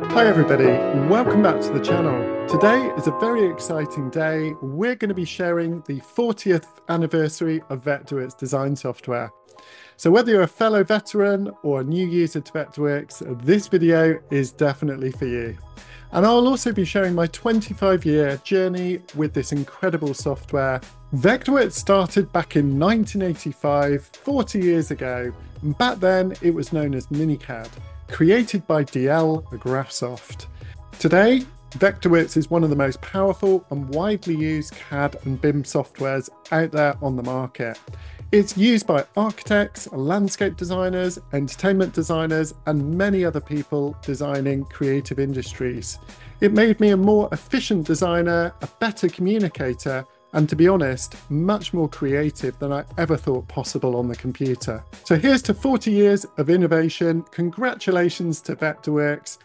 Hi everybody, welcome back to the channel. Today is a very exciting day. We're going to be sharing the 40th anniversary of Vectorworks design software. So whether you're a fellow veteran or a new user to Vectorworks, this video is definitely for you. And I'll also be sharing my 25 year journey with this incredible software. Vectorworks started back in 1985, 40 years ago, and back then it was known as Minicad created by Diehl Graphsoft. Today, Vectorworks is one of the most powerful and widely used CAD and BIM softwares out there on the market. It's used by architects, landscape designers, entertainment designers, and many other people designing creative industries. It made me a more efficient designer, a better communicator, and to be honest, much more creative than I ever thought possible on the computer. So here's to 40 years of innovation. Congratulations to Vectorworks.